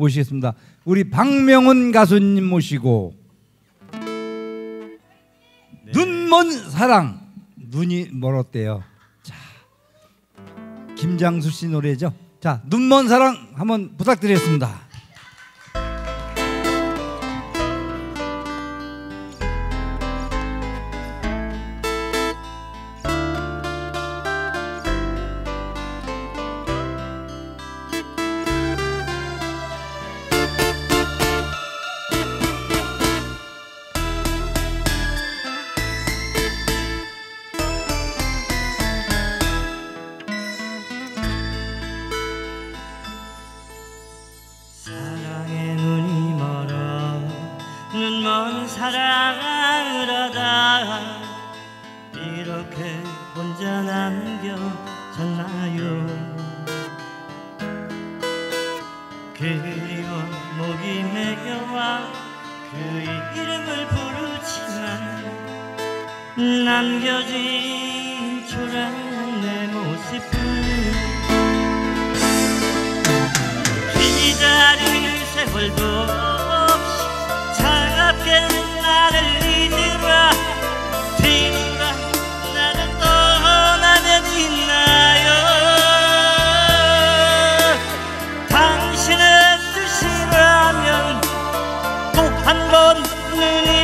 모시겠습니다. 우리 박명훈 가수님 모시고 눈먼 사랑 눈이 멀었대요. 자 김장수 씨 노래죠. 자 눈먼 사랑 한번 부탁드리겠습니다. 사랑의 눈이 멀어 눈먼 사랑을 하다. 이렇게 혼자 남겨졌나요. 그리워 목이 메여와 그 이름을 부르지만 남겨진 초라한 내 모습은 세월도 없이 차갑게 나를 잊으라. 뒤돌아 나를 떠나면 있나요? 당신의 뜻이라면 또 한 번 눈이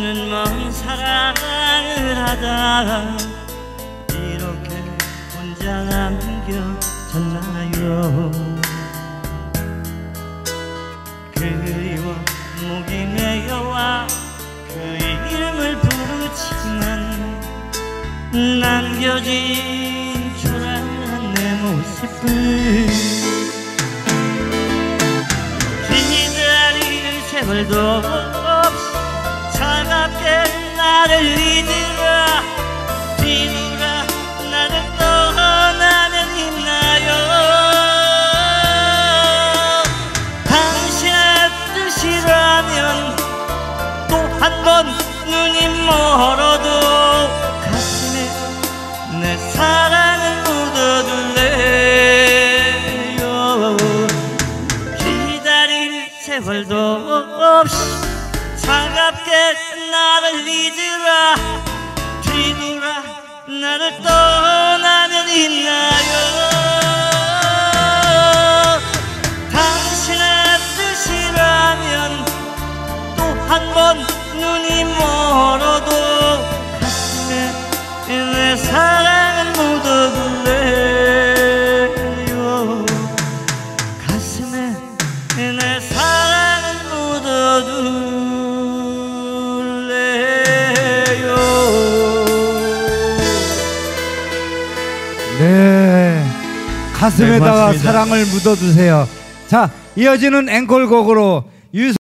눈먼 사랑을 하다. 이렇게 혼자 남겨졌나요 그리워 목이 메여와 그 이름을 부르지만 남겨진 초라한 내 모습을 세월도 나를 잊으라 뒤돌아 나를 떠나면 있나요. 당신의 뜻이라면 또 한번 나 네 가슴에다가 네. 사랑을 묻어두세요. 자 이어지는 앵콜곡으로 유